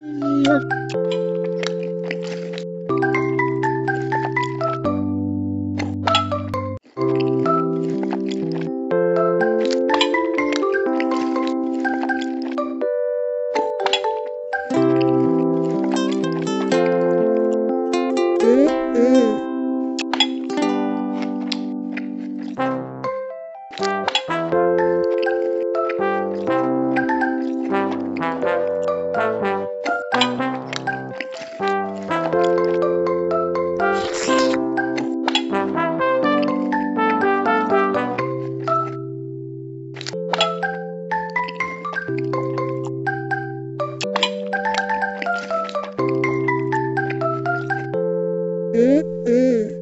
嗯嗯。mm -mm.